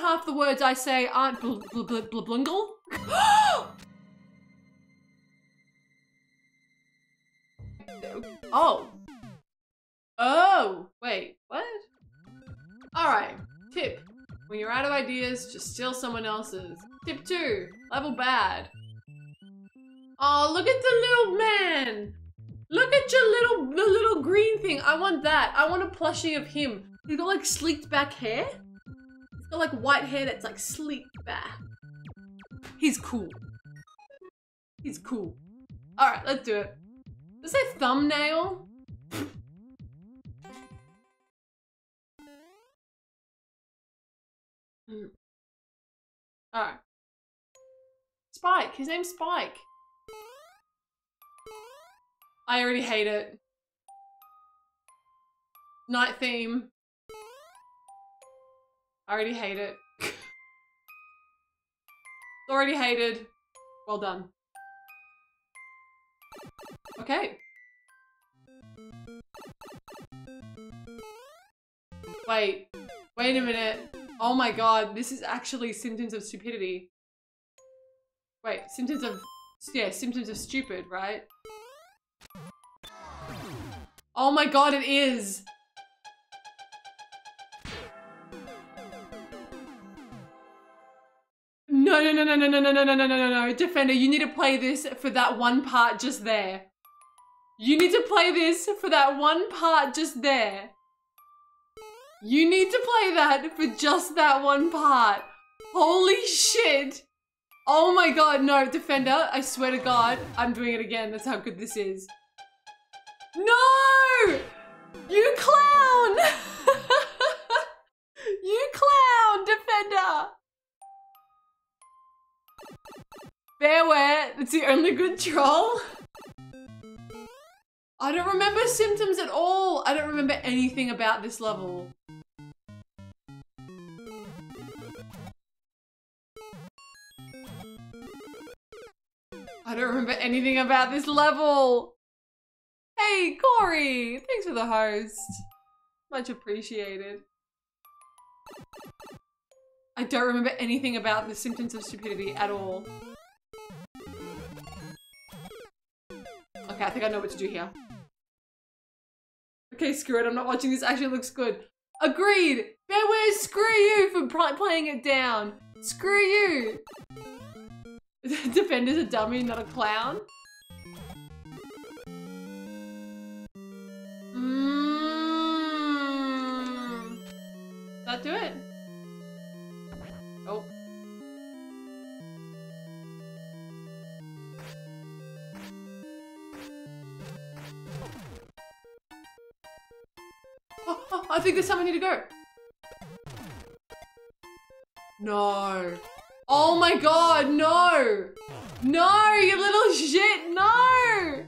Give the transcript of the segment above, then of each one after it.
half the words I say aren't bl bl bl bl blungle? oh. Oh, wait, what? Alright, tip. When you're out of ideas, just steal someone else's. Tip two, level bad. Oh, look at the little man. Look at your little, the little green thing. I want that. I want a plushie of him. He's got like sleeked back hair. Got like white hair that's like sleeked back. He's cool. He's cool. All right, let's do it. It say thumbnail? Hmm. All right. Spike. His name's Spike. I already hate it. Night theme. I already hate it. already hated. Well done. Okay. Wait. Wait a minute. Oh my god, this is actually symptoms of stupidity. Wait, symptoms of... Yeah, symptoms of stupid, right? Oh my god, it is! No, no, no, no, no, no, no, no, no, no, no, no. Defender, you need to play this for that one part just there. You need to play this for that one part just there. You need to play that for just that one part. Holy shit. Oh my god, no, Defender, I swear to god, I'm doing it again. That's how good this is. No! You clown! you clown, Defender! Bearware, it's the only good troll. I don't remember symptoms at all. I don't remember anything about this level. I don't remember anything about this level. Hey, Corey! Thanks for the host. Much appreciated. I don't remember anything about the symptoms of stupidity at all. Okay, I think I know what to do here. Okay, screw it. I'm not watching this. Actually looks good. Agreed! Bearware, screw you for playing it down. Screw you! Defender's a dummy, not a clown. Mm. That do it? Oh. I think there's somewhere I need to go. No. Oh my god, no! No, you little shit, no!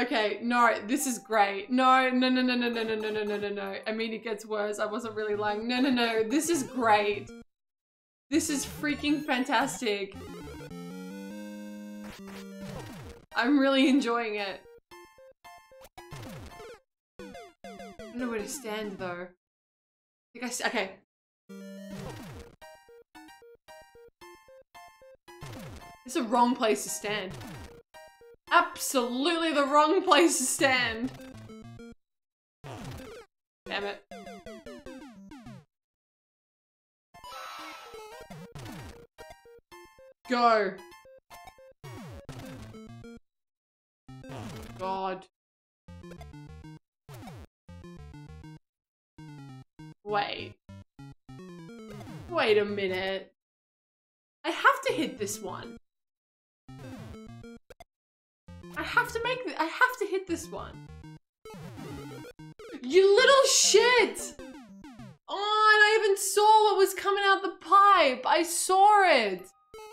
okay, no, this is great. No, no, no, no, no, no, no, no, no, no, no, no. I mean, it gets worse. I wasn't really lying. No, no, no, this is great. This is freaking fantastic. I'm really enjoying it. I don't know where to stand though. I think I okay. It's the wrong place to stand. Absolutely the wrong place to stand. Damn it. Go. Wait. Wait a minute. I have to hit this one. I have to make I have to hit this one. You little shit! Oh, and I even saw what was coming out the pipe. I saw it.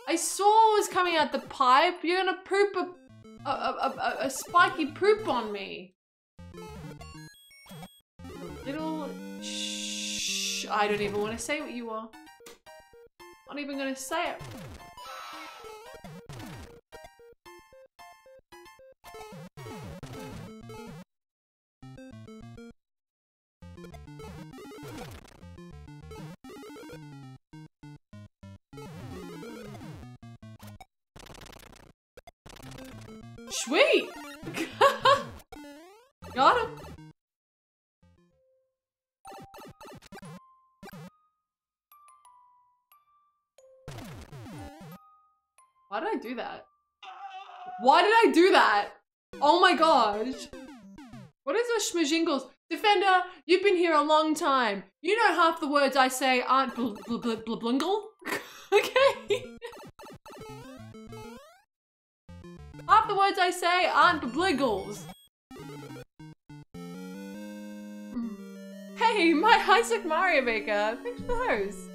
I saw what was coming out the pipe. You're gonna poop a, a, a, a, a spiky poop on me. I don't even want to say what you are. I'm not even going to say it. Did I do that? Why did I do that? Oh my gosh. What is those schmajingles? Defender, you've been here a long time. You know half the words I say aren't bl bl bl bl blingle? okay. half the words I say aren't bliggles. Hmm. Hey, my Isaac Mario Maker. Thanks for those.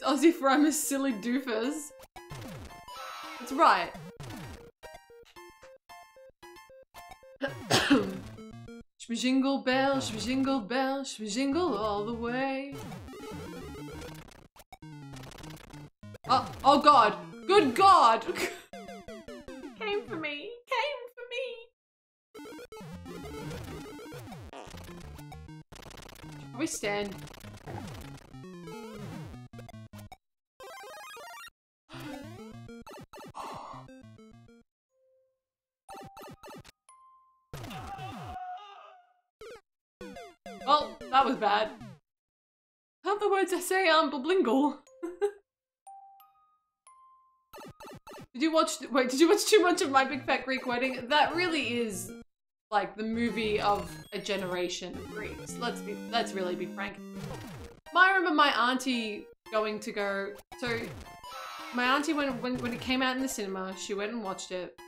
It's Aussie for I'm a silly doofus. That's right. Shmajingle bell, shmajingle bell, shmajingle all the way. Oh, oh god. Good god. Came for me. Came for me. We stand. Well, that was bad. Have the words I say aren't blingle. did you watch- wait, did you watch too much of My Big Fat Greek Wedding? That really is like the movie of a generation of Greeks. Let's be- let's really be frank. I remember my auntie going to go- so my auntie when, when, when it came out in the cinema, she went and watched it.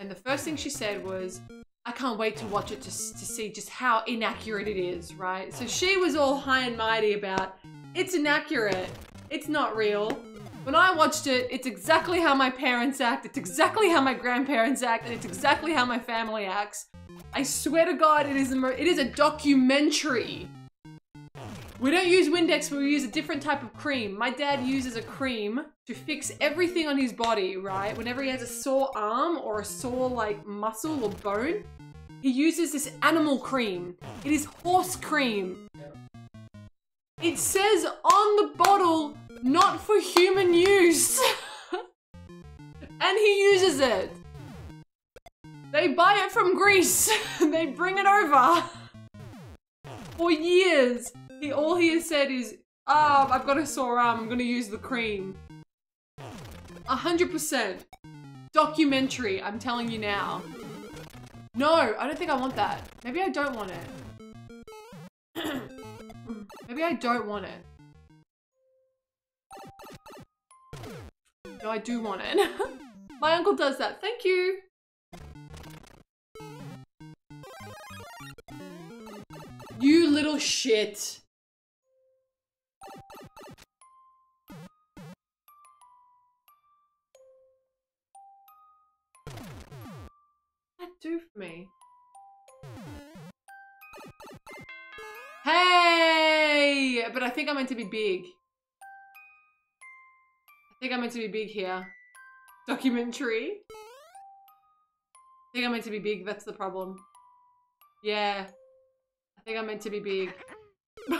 And the first thing she said was, I can't wait to watch it to, to see just how inaccurate it is, right? So she was all high and mighty about, it's inaccurate, it's not real. When I watched it, it's exactly how my parents act, it's exactly how my grandparents act, and it's exactly how my family acts. I swear to God, it is a, it is a documentary. We don't use Windex, we use a different type of cream. My dad uses a cream to fix everything on his body, right? Whenever he has a sore arm or a sore like muscle or bone, he uses this animal cream. It is horse cream. It says on the bottle, not for human use. and he uses it. They buy it from Greece. they bring it over. For years. He, all he has said is, ah, oh, I've got a sore arm, I'm gonna use the cream. Hundred percent. Documentary, I'm telling you now. No, I don't think I want that. Maybe I don't want it. Maybe I don't want it. No, I do want it. My uncle does that. Thank you. You little shit. For me. Hey! But I think I'm meant to be big. I think I'm meant to be big here. Documentary. I think I'm meant to be big, that's the problem. Yeah. I think I'm meant to be big.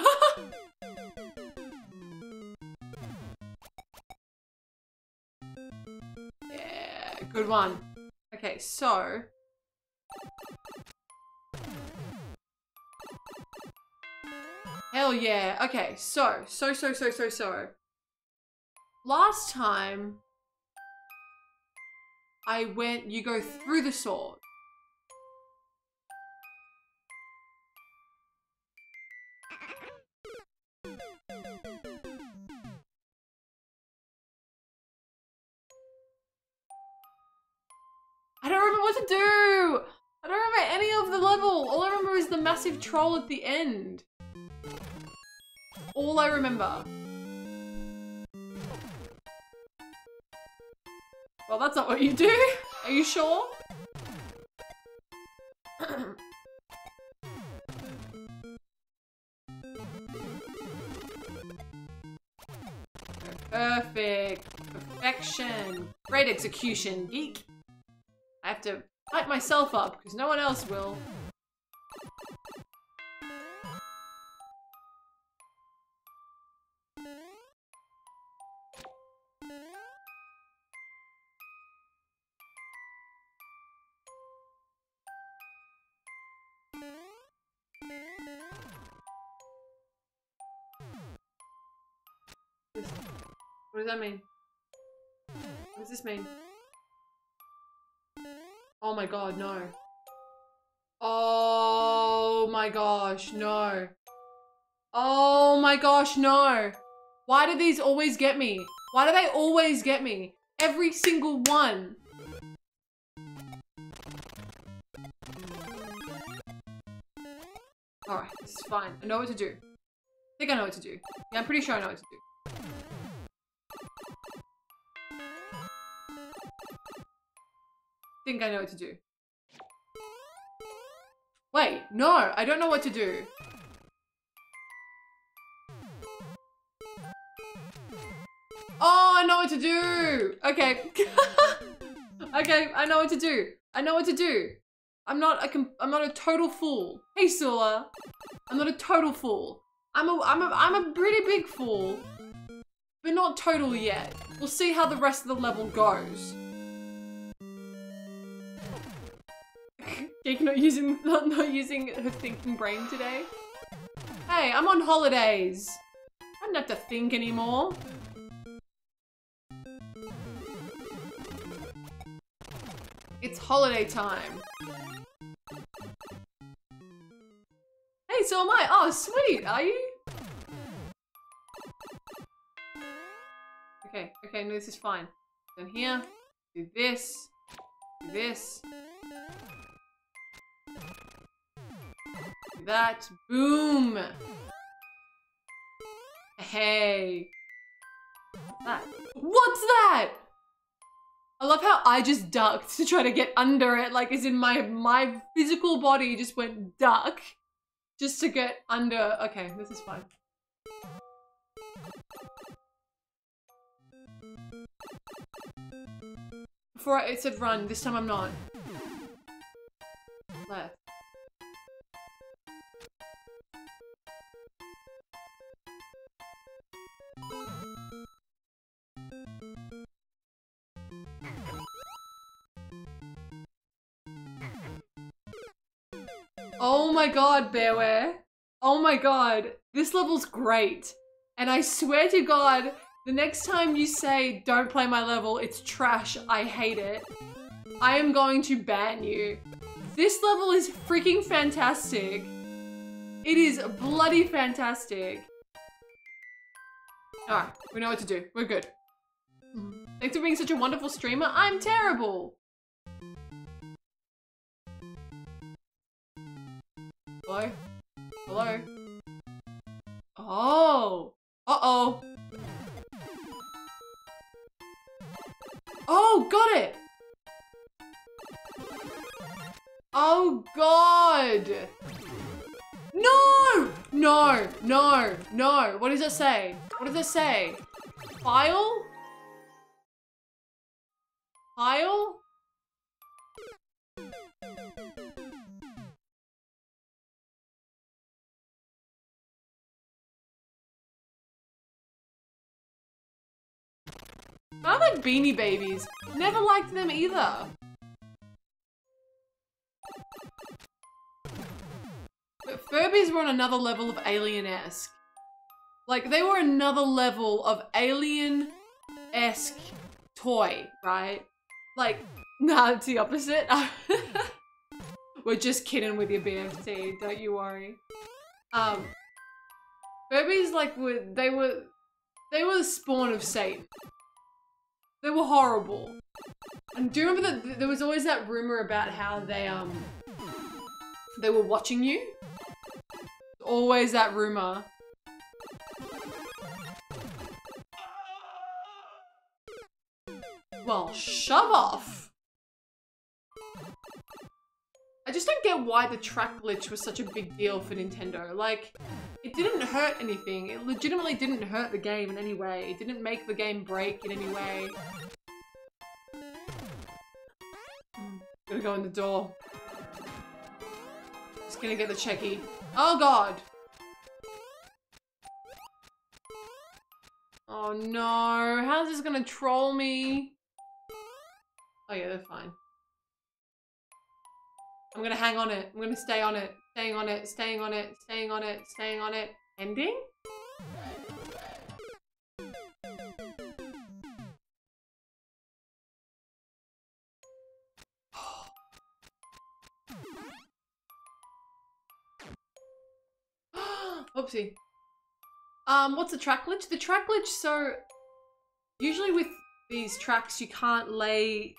yeah, good one. Okay, so... Hell yeah. Okay, so, so, so, so, so, so. Last time, I went, you go through the sword. I don't remember what to do! I don't remember any of the level. All I remember is the massive troll at the end. All I remember. Well, that's not what you do. Are you sure? Perfect. Perfection. Great execution, geek. To hype myself up because no one else will. What does that mean? What does this mean? My god, no. Oh my gosh, no. Oh my gosh, no. Why do these always get me? Why do they always get me? Every single one. Alright, this is fine. I know what to do. I think I know what to do. Yeah, I'm pretty sure I know what to do. Think I know what to do. Wait, no, I don't know what to do. Oh, I know what to do. Okay. okay, I know what to do. I know what to do. I'm not a I'm not a total fool. Hey, Sula. I'm not a total fool. I'm a I'm a I'm a pretty big fool, but not total yet. We'll see how the rest of the level goes. Jake not using not, not using her thinking brain today. Hey, I'm on holidays. I don't have to think anymore. It's holiday time. Hey, so am I. Oh, sweet. Are you? Okay, okay, no, this is fine. Then here, do this, do this, that. Boom. Hey. That. What's that? I love how I just ducked to try to get under it, like as in my my physical body just went duck just to get under. Okay, this is fine. Before I, it said run, this time I'm not. Left. Oh my god, Bearware. Oh my god. This level's great. And I swear to god, the next time you say, don't play my level, it's trash, I hate it, I am going to ban you. This level is freaking fantastic. It is bloody fantastic. Alright, we know what to do. We're good. Thanks for being such a wonderful streamer. I'm terrible. Hello? Hello? Oh! Uh-oh! Oh, got it! Oh, God! No! No, no, no. What does it say? What does it say? File? File? I like Beanie Babies. Never liked them either. But Furbies were on another level of alien-esque. Like, they were another level of alien-esque toy, right? Like, nah, it's the opposite. we're just kidding with your BFT, don't you worry. Um, Furbies, like, were, they were, they were the spawn of Satan. They were horrible. And do you remember that there was always that rumor about how they um they were watching you? Always that rumor. Well, shove off. I just don't get why the track glitch was such a big deal for Nintendo. Like, it didn't hurt anything. It legitimately didn't hurt the game in any way. It didn't make the game break in any way. Hmm. Gonna go in the door. Just gonna get the checky. Oh god! Oh no, how's this gonna troll me? Oh yeah, they're fine. I'm gonna hang on it. I'm gonna stay on it. Staying on it, staying on it, staying on it, staying on it. Ending? Oopsie. Um, what's the track glitch? The track glitch, so usually with these tracks you can't lay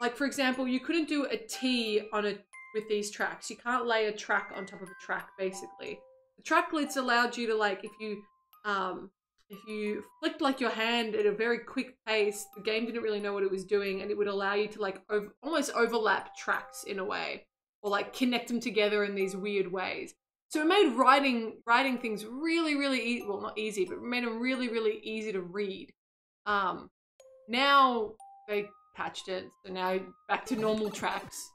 like for example, you couldn't do a T on a with these tracks. You can't lay a track on top of a track, basically. The track glitch allowed you to like if you um if you flicked like your hand at a very quick pace, the game didn't really know what it was doing, and it would allow you to like almost overlap tracks in a way, or like connect them together in these weird ways. So it made writing writing things really, really easy. Well, not easy, but it made them really, really easy to read. Um, now they patched it, so now back to normal tracks.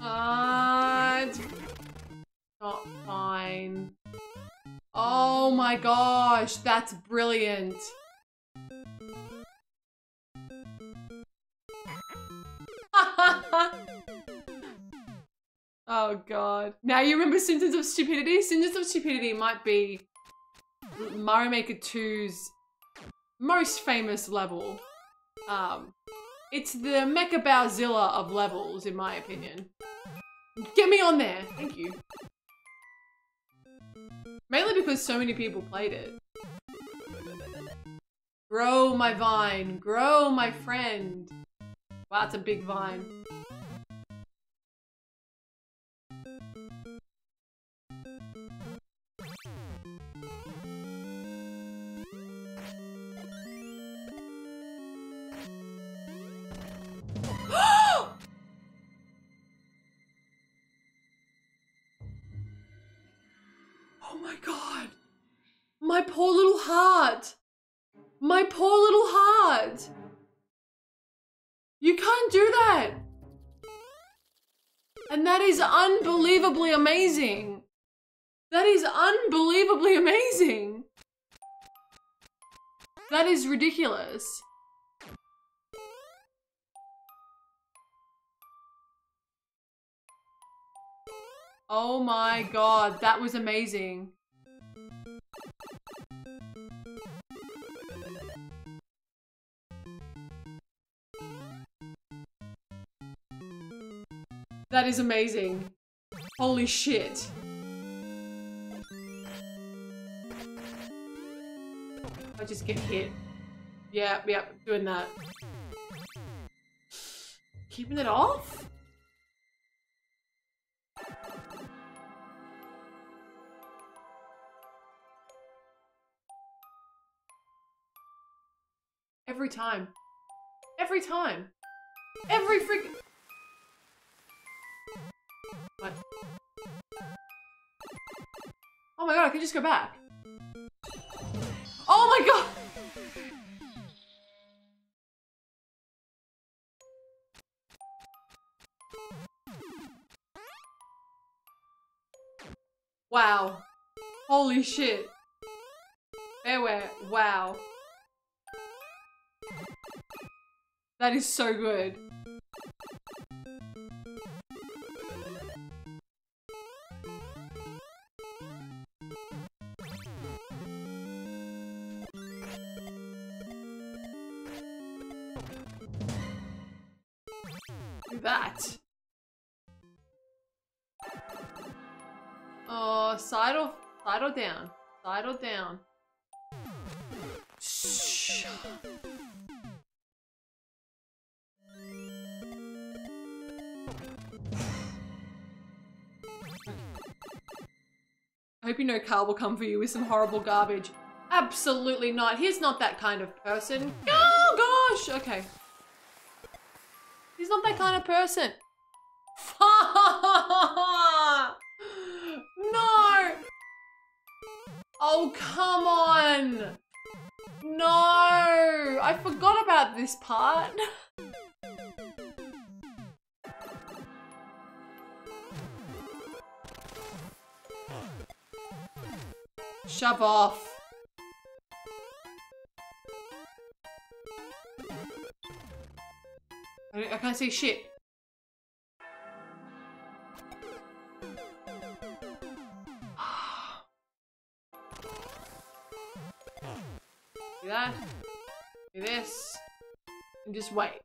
Ah, uh, it's not fine. Oh my gosh, that's brilliant. oh god. Now you remember Symptoms of Stupidity? Symptoms of Stupidity might be Mario Maker 2's most famous level. Um, it's the Mecha Bowzilla of levels, in my opinion. Get me on there! Thank you. Mainly because so many people played it. Grow my vine, grow my friend. Wow, that's a big vine. Amazing. That is unbelievably amazing. That is ridiculous. Oh my god, that was amazing. That is amazing. Holy shit. I just get hit. Yeah, yeah, doing that. Keeping it off? Every time. Every time. Every freaking... Oh my god, I can just go back. Oh my god! Wow. Holy shit. Bearware. Wow. That is so good. Hope you know Carl will come for you with some horrible garbage. Absolutely not. He's not that kind of person. Oh gosh. Okay. He's not that kind of person. no! Oh, come on! No! I forgot about this part. Shove off. I, I can't see shit. Do that. Do this. And just wait.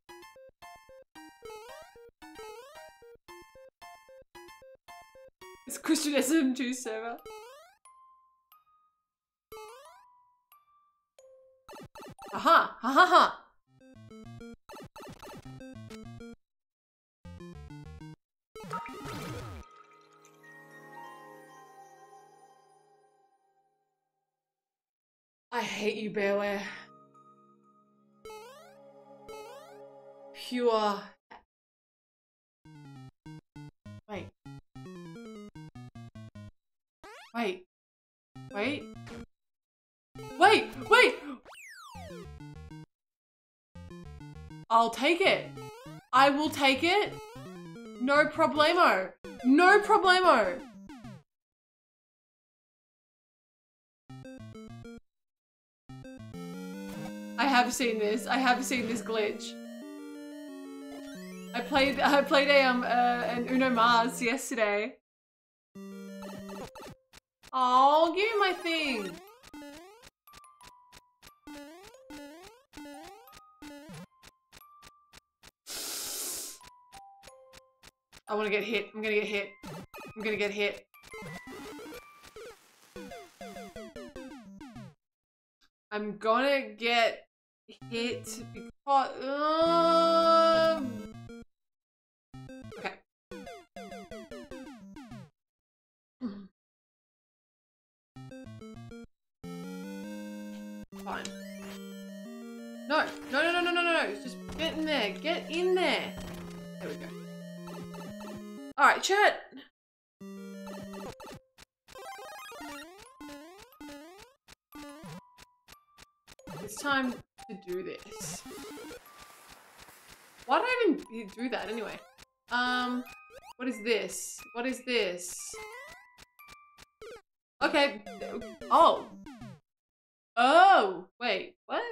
It's Christian SM2 server. Ha ha ha! I hate you, Bearware. Pure. Wait. Wait. Wait. Wait! Wait! I'll take it. I will take it. No problemo. No problemo. I have seen this. I have seen this glitch. I played I played a um uh, an Uno Mars yesterday. Oh, give me my thing. I want to get hit. I'm gonna get hit. I'm gonna get hit. I'm gonna get hit because um okay. Fine. No, no, no, no, no, no, no! Just get in there. Get in there. There we go. All right, chat. It's time to do this. Why did I even do that anyway? Um, what is this? What is this? Okay. Oh. Oh, wait, what?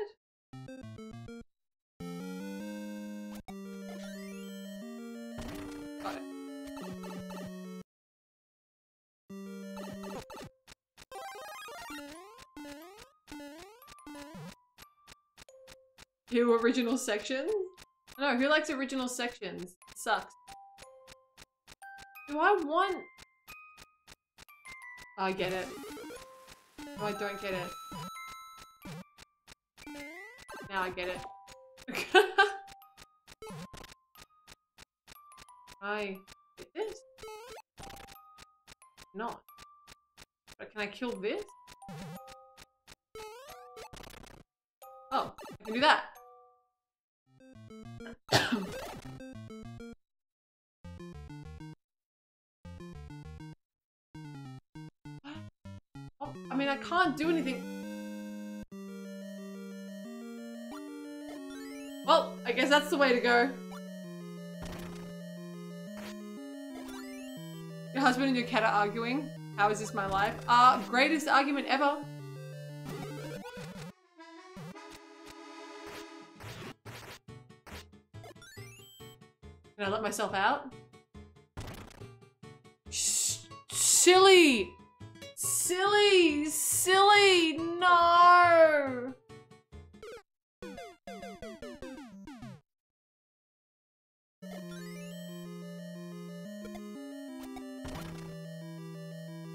Who original sections? No, who likes original sections? Sucks. Do I want... Oh, I get it. Oh, I don't get it. Now I get it. I get this? Not. But can I kill this? Oh, I can do that. Do anything. Well, I guess that's the way to go. Your husband and your cat are arguing. How is this my life? Ah, uh, greatest argument ever. Can I let myself out? Sh silly! Silly! Silly! No!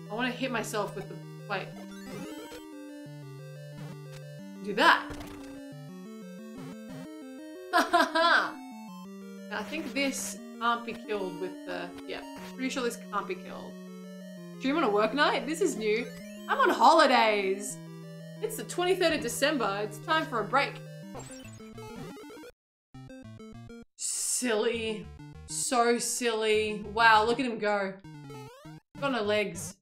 I want to hit myself with the... Wait. Do that. I think this can't be killed with the... Yeah, pretty sure this can't be killed. Stream on a work night? This is new. I'm on holidays. It's the 23rd of December. It's time for a break. Silly. So silly. Wow, look at him go. Got no legs.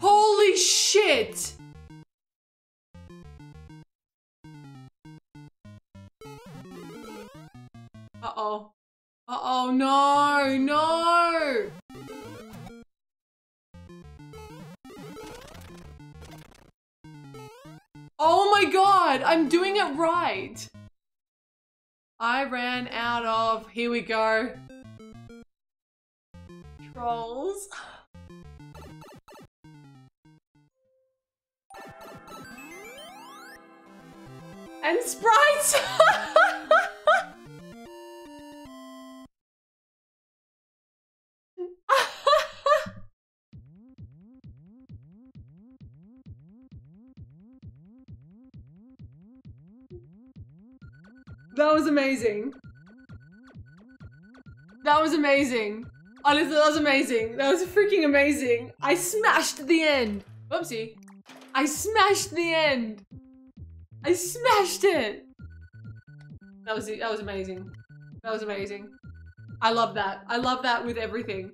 Holy shit! Uh-oh. Uh-oh, no, no! Oh my god, I'm doing it right! I ran out of, here we go. Trolls. And sprites! That was amazing. That was amazing. Honestly, that was amazing. That was freaking amazing. I smashed the end. Whoopsie. I smashed the end. I smashed it. That was that was amazing. That was amazing. I love that. I love that with everything.